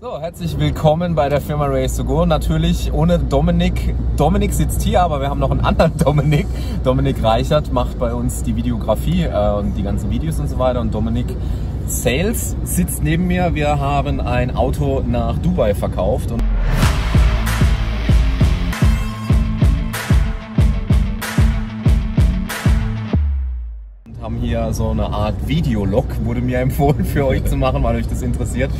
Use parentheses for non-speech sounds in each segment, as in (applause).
So, herzlich willkommen bei der Firma Race to Go. Natürlich ohne Dominik. Dominik sitzt hier, aber wir haben noch einen anderen (laughs) Dominik. Dominik Reichert macht bei uns die Videografie äh, und die ganzen Videos und so weiter. Und Dominik Sales sitzt neben mir. Wir haben ein Auto nach Dubai verkauft. Und haben hier so eine Art Videolog, wurde mir (laughs) empfohlen für euch zu machen, weil euch das interessiert.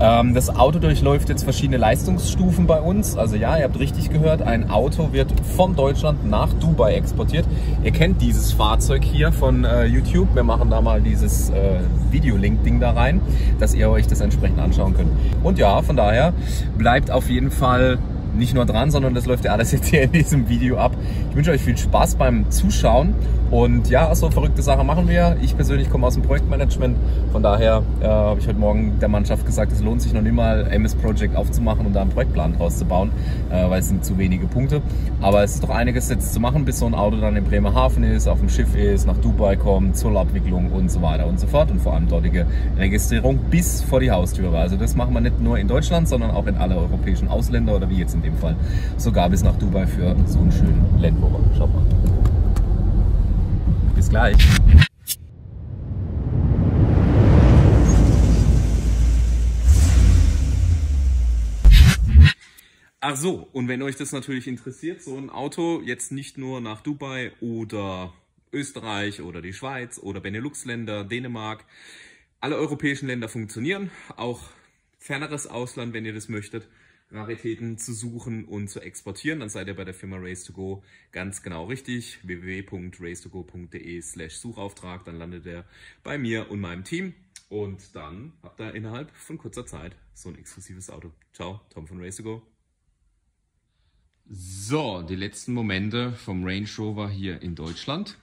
Ähm, das Auto durchläuft jetzt verschiedene Leistungsstufen bei uns. Also ja, ihr habt richtig gehört, ein Auto wird von Deutschland nach Dubai exportiert. Ihr kennt dieses Fahrzeug hier von äh, YouTube. Wir machen da mal dieses äh, Videolink-Ding da rein, dass ihr euch das entsprechend anschauen könnt. Und ja, von daher bleibt auf jeden Fall nicht nur dran, sondern das läuft ja alles (laughs) jetzt hier in diesem Video ab. Wünsche euch viel Spaß beim Zuschauen und ja, so verrückte Sachen machen wir. Ich persönlich komme aus dem Projektmanagement, von daher äh, habe ich heute Morgen der Mannschaft gesagt, es lohnt sich noch nicht mal MS Project aufzumachen und da einen Projektplan draus zu bauen, äh, weil es sind zu wenige Punkte. Aber es ist doch einiges jetzt zu machen, bis so ein Auto dann in Bremerhaven ist, auf dem Schiff ist, nach Dubai kommt, Zollabwicklung und so weiter und so fort und vor allem dortige Registrierung bis vor die Haustüre. Also das machen wir nicht nur in Deutschland, sondern auch in alle europäischen Ausländer oder wie jetzt in dem Fall sogar bis nach Dubai für so einen schönen Rover. Schaut mal. Bis gleich. Ach so, und wenn euch das natürlich interessiert, so ein Auto jetzt nicht nur nach Dubai oder Österreich oder die Schweiz oder Benelux-Länder, Dänemark, alle europäischen Länder funktionieren, auch ferneres Ausland, wenn ihr das möchtet, Raritäten zu suchen und zu exportieren, dann seid ihr bei der Firma Race2Go ganz genau richtig. www.race2go.de slash Suchauftrag, dann landet ihr bei mir und meinem Team und dann habt ihr innerhalb von kurzer Zeit so ein exklusives Auto. Ciao, Tom von Race2Go. So, die letzten Momente vom Range Rover hier in Deutschland.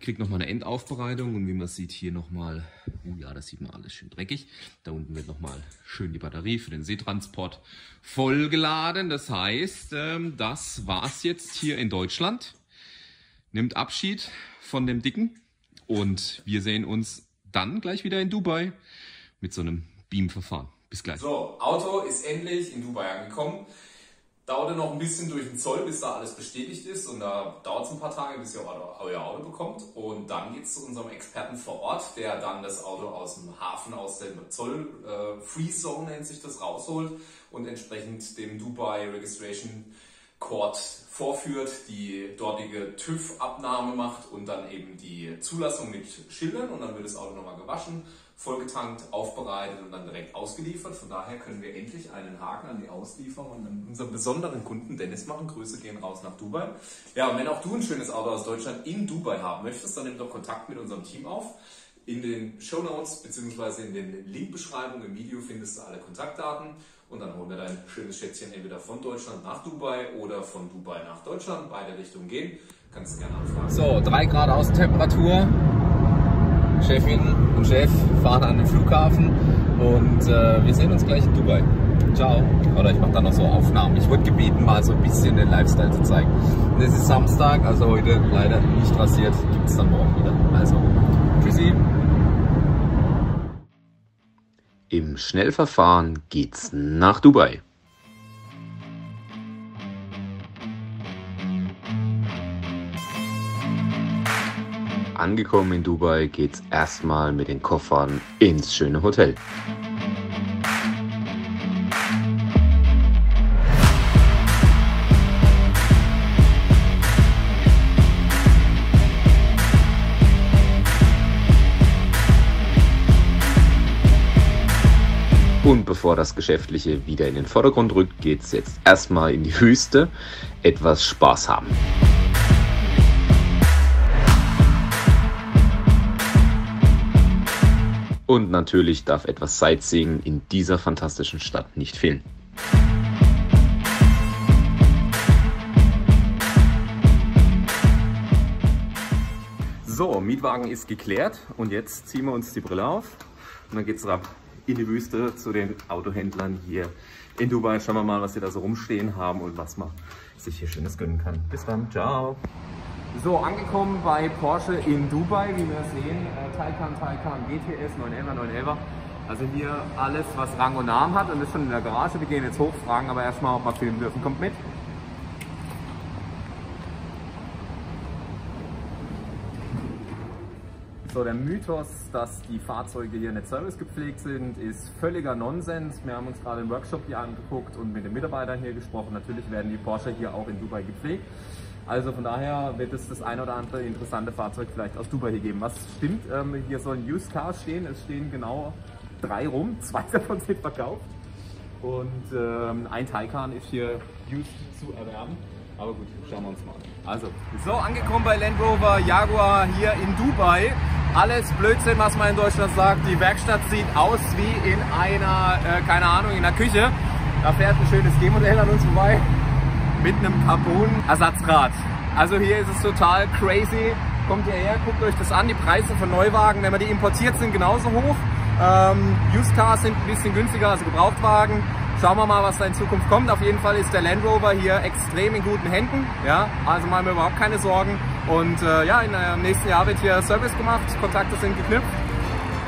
Kriegt nochmal eine Endaufbereitung und wie man sieht hier nochmal, oh ja, das sieht man alles schön dreckig. Da unten wird nochmal schön die Batterie für den Seetransport vollgeladen. Das heißt, ähm, das war's jetzt hier in Deutschland. Nimmt Abschied von dem Dicken und wir sehen uns dann gleich wieder in Dubai mit so einem Beam-Verfahren. Bis gleich. So, Auto ist endlich in Dubai angekommen dauerte noch ein bisschen durch den Zoll, bis da alles bestätigt ist. Und da dauert es ein paar Tage, bis ihr euer Auto bekommt. Und dann geht es zu unserem Experten vor Ort, der dann das Auto aus dem Hafen, aus der Zoll äh, nennt sich das, rausholt und entsprechend dem Dubai Registration Court vorführt, die dortige TÜV-Abnahme macht und dann eben die Zulassung mit Schildern und dann wird das Auto nochmal gewaschen vollgetankt, aufbereitet und dann direkt ausgeliefert. Von daher können wir endlich einen Haken an die Auslieferung an unseren besonderen Kunden Dennis machen. Grüße gehen raus nach Dubai. Ja, und wenn auch du ein schönes Auto aus Deutschland in Dubai haben möchtest, dann nimm doch Kontakt mit unserem Team auf. In den Show Notes bzw. in den Linkbeschreibungen im Video findest du alle Kontaktdaten und dann holen wir dein schönes Schätzchen entweder von Deutschland nach Dubai oder von Dubai nach Deutschland. Beide Richtungen gehen. Kannst du gerne anfragen. So, 3 Grad Außentemperatur. Chefin und Chef fahren an den Flughafen und äh, wir sehen uns gleich in Dubai. Ciao. Oder ich mache da noch so Aufnahmen. Ich wurde gebeten, mal so ein bisschen den Lifestyle zu zeigen. Es ist Samstag, also heute leider nicht rasiert. Gibt es dann morgen wieder. Also, Schnellverfahren geht's nach Dubai. Angekommen in Dubai geht's erstmal mit den Koffern ins schöne Hotel. Und bevor das Geschäftliche wieder in den Vordergrund rückt, geht's jetzt erstmal in die Wüste. Etwas Spaß haben. Und natürlich darf etwas Sightseeing in dieser fantastischen Stadt nicht fehlen. So, Mietwagen ist geklärt und jetzt ziehen wir uns die Brille auf und dann geht's ab in die Wüste zu den Autohändlern hier in Dubai. Schauen wir mal, was sie da so rumstehen haben und was man sich hier Schönes gönnen kann. Bis dann, ciao! So, angekommen bei Porsche in Dubai, wie wir sehen, äh, Taycan, Taycan GTS 911, 911. Also hier alles, was Rang und Namen hat und ist schon in der Garage. Wir gehen jetzt hoch, fragen aber erstmal, ob wir filmen dürfen. Kommt mit. So, der Mythos, dass die Fahrzeuge hier nicht servicegepflegt sind, ist völliger Nonsens. Wir haben uns gerade im Workshop hier angeguckt und mit den Mitarbeitern hier gesprochen. Natürlich werden die Porsche hier auch in Dubai gepflegt. Also von daher wird es das ein oder andere interessante Fahrzeug vielleicht aus Dubai hier geben. Was stimmt, ähm, hier sollen Used Cars stehen. Es stehen genau drei rum, (laughs) zwei davon sind verkauft. Und ähm, ein Taycan ist hier used zu erwerben. Aber gut, schauen wir uns mal an. Also, so angekommen bei Land Rover Jaguar hier in Dubai. Alles Blödsinn, was man in Deutschland sagt. Die Werkstatt sieht aus wie in einer, äh, keine Ahnung, in einer Küche. Da fährt ein schönes G-Modell an uns vorbei mit einem Carbon-Ersatzrad. Also hier ist es total crazy. Kommt hierher, guckt euch das an. Die Preise von Neuwagen, wenn man die importiert, sind genauso hoch. Ähm, Used Cars sind ein bisschen günstiger, also Gebrauchtwagen. Schauen wir mal, was da in Zukunft kommt. Auf jeden Fall ist der Land Rover hier extrem in guten Händen. Ja, also machen wir überhaupt keine Sorgen. Und äh, ja, im äh, nächsten Jahr wird hier Service gemacht, Kontakte sind geknüpft.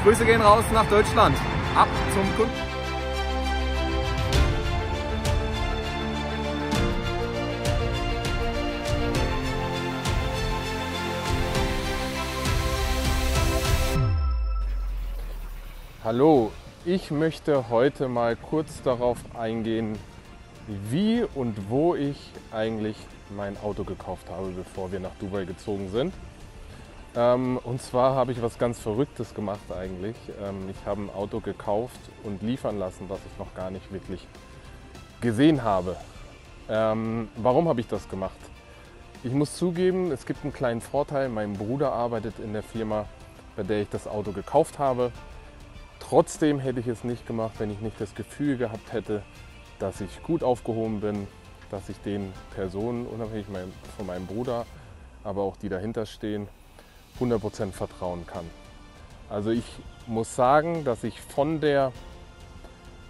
Grüße gehen raus nach Deutschland. Ab zum Kunden. Hallo, ich möchte heute mal kurz darauf eingehen, wie und wo ich eigentlich mein Auto gekauft habe, bevor wir nach Dubai gezogen sind. Ähm, und zwar habe ich was ganz Verrücktes gemacht eigentlich. Ähm, ich habe ein Auto gekauft und liefern lassen, was ich noch gar nicht wirklich gesehen habe. Ähm, warum habe ich das gemacht? Ich muss zugeben, es gibt einen kleinen Vorteil. Mein Bruder arbeitet in der Firma, bei der ich das Auto gekauft habe. Trotzdem hätte ich es nicht gemacht, wenn ich nicht das Gefühl gehabt hätte, dass ich gut aufgehoben bin, dass ich den Personen, unabhängig von meinem Bruder, aber auch die dahinter stehen, 100% vertrauen kann. Also ich muss sagen, dass ich von, der,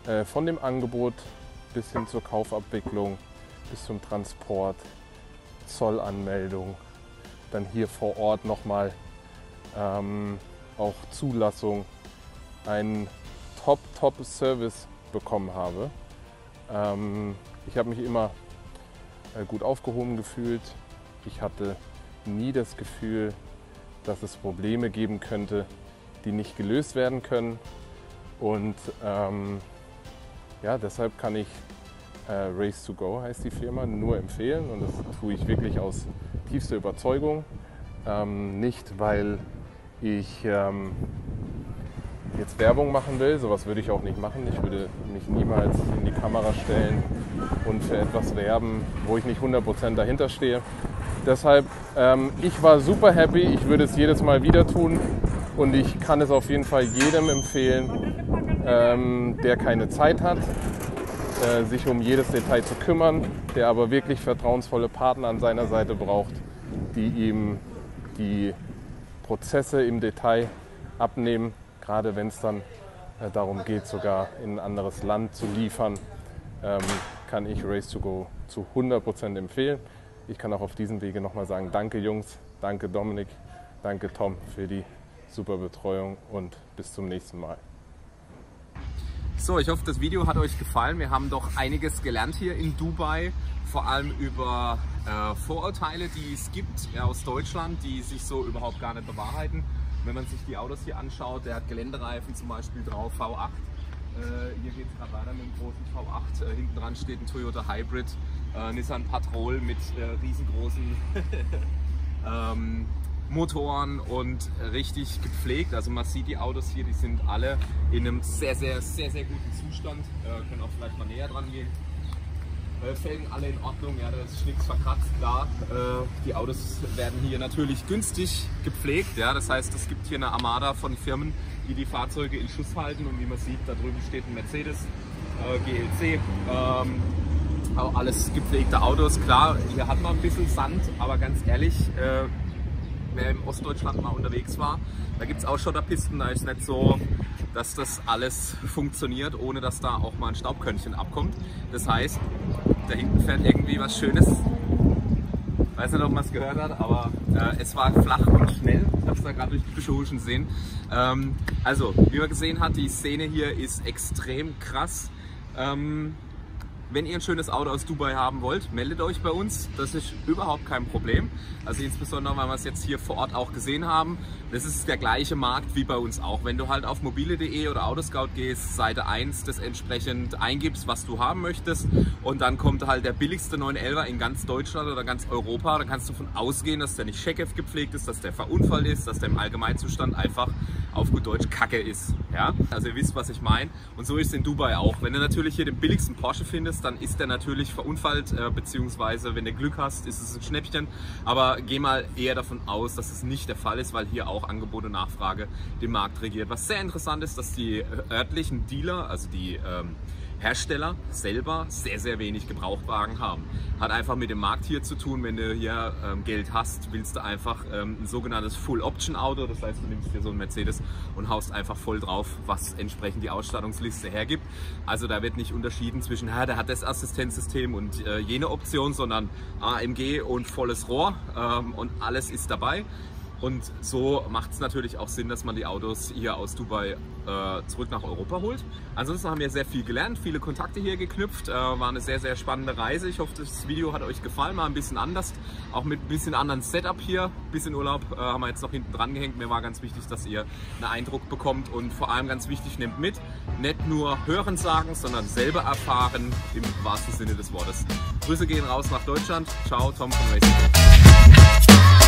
äh, von dem Angebot bis hin zur Kaufabwicklung, bis zum Transport, Zollanmeldung, dann hier vor Ort nochmal ähm, auch Zulassung, einen Top-Top-Service bekommen habe. Ähm, ich habe mich immer äh, gut aufgehoben gefühlt. Ich hatte nie das Gefühl, dass es Probleme geben könnte, die nicht gelöst werden können. Und ähm, ja, deshalb kann ich äh, Race to Go heißt die Firma nur empfehlen und das tue ich wirklich aus tiefster Überzeugung. Ähm, nicht, weil ich ähm, jetzt Werbung machen will. Sowas würde ich auch nicht machen. Ich würde mich niemals in die Kamera stellen und für etwas werben, wo ich nicht 100% dahinter stehe. Deshalb, ähm, ich war super happy. Ich würde es jedes Mal wieder tun und ich kann es auf jeden Fall jedem empfehlen, ähm, der keine Zeit hat, äh, sich um jedes Detail zu kümmern, der aber wirklich vertrauensvolle Partner an seiner Seite braucht, die ihm die Prozesse im Detail abnehmen gerade wenn es dann äh, darum geht, sogar in ein anderes Land zu liefern, ähm, kann ich Race to Go zu 100% empfehlen. Ich kann auch auf diesem Wege nochmal sagen, danke Jungs, danke Dominik, danke Tom für die super Betreuung und bis zum nächsten Mal. So, ich hoffe, das Video hat euch gefallen. Wir haben doch einiges gelernt hier in Dubai, vor allem über äh, Vorurteile, die es gibt äh, aus Deutschland, die sich so überhaupt gar nicht bewahrheiten. Wenn man sich die Autos hier anschaut, der hat Geländereifen zum Beispiel drauf, V8. Äh, hier geht es gerade weiter mit dem großen V8. Äh, hinten dran steht ein Toyota Hybrid, äh, Nissan Patrol mit riesengroßen (laughs) ähm, Motoren und richtig gepflegt. Also man sieht die Autos hier, die sind alle in einem sehr, sehr, sehr, sehr guten Zustand. Äh, können auch vielleicht mal näher dran gehen. Äh, Felgen alle in Ordnung, ja, da ist nichts verkratzt, klar. Äh, die Autos werden hier natürlich günstig gepflegt, ja, das heißt, es gibt hier eine Armada von Firmen, die die Fahrzeuge in Schuss halten und wie man sieht, da drüben steht ein Mercedes äh, GLC. Ähm, auch alles gepflegte Autos, klar, hier hat man ein bisschen Sand, aber ganz ehrlich, äh, wer im Ostdeutschland mal unterwegs war, da gibt es auch schon da Pisten, da ist nicht so dass das alles funktioniert, ohne dass da auch mal ein Staubkörnchen abkommt. Das heißt, da hinten fährt irgendwie was Schönes. Weiß nicht, ob man es gehört hat, aber äh, es war flach und schnell. Ich habe es da gerade durch die Büsche huschen sehen. Ähm, also, wie man gesehen hat, die Szene hier ist extrem krass. Ähm, wenn ihr ein schönes Auto aus Dubai haben wollt, meldet euch bei uns. Das ist überhaupt kein Problem. Also insbesondere, weil wir es jetzt hier vor Ort auch gesehen haben. Das ist der gleiche Markt wie bei uns auch. Wenn du halt auf mobile.de oder Autoscout gehst, Seite 1 das entsprechend eingibst, was du haben möchtest und dann kommt halt der billigste 911er in ganz Deutschland oder ganz Europa, dann kannst du davon ausgehen, dass der nicht Checkev gepflegt ist, dass der verunfallt ist, dass der im Allgemeinzustand einfach auf gut Deutsch Kacke ist. Ja? Also ihr wisst, was ich meine. Und so ist es in Dubai auch. Wenn du natürlich hier den billigsten Porsche findest, dann ist der natürlich verunfallt, äh, beziehungsweise wenn du Glück hast, ist es ein Schnäppchen. Aber geh mal eher davon aus, dass es nicht der Fall ist, weil hier auch Angebot und Nachfrage den Markt regiert. Was sehr interessant ist, dass die örtlichen Dealer, also die ähm, Hersteller selber sehr, sehr wenig Gebrauchtwagen haben. Hat einfach mit dem Markt hier zu tun, wenn du hier ähm, Geld hast, willst du einfach ähm, ein sogenanntes Full-Option-Auto, das heißt du nimmst dir so einen Mercedes und haust einfach voll drauf, was entsprechend die Ausstattungsliste hergibt. Also da wird nicht unterschieden zwischen, ja, der hat das Assistenzsystem und äh, jene Option, sondern AMG und volles Rohr ähm, und alles ist dabei. Und so macht es natürlich auch Sinn, dass man die Autos hier aus Dubai äh, zurück nach Europa holt. Ansonsten haben wir sehr viel gelernt, viele Kontakte hier geknüpft. Äh, war eine sehr, sehr spannende Reise. Ich hoffe, das Video hat euch gefallen, mal ein bisschen anders. Auch mit ein bisschen anderen Setup hier. Bisschen Urlaub äh, haben wir jetzt noch hinten dran gehängt. Mir war ganz wichtig, dass ihr einen Eindruck bekommt. Und vor allem ganz wichtig, nehmt mit, nicht nur hören sagen, sondern selber erfahren im wahrsten Sinne des Wortes. Grüße gehen raus nach Deutschland. Ciao, Tom von Racing.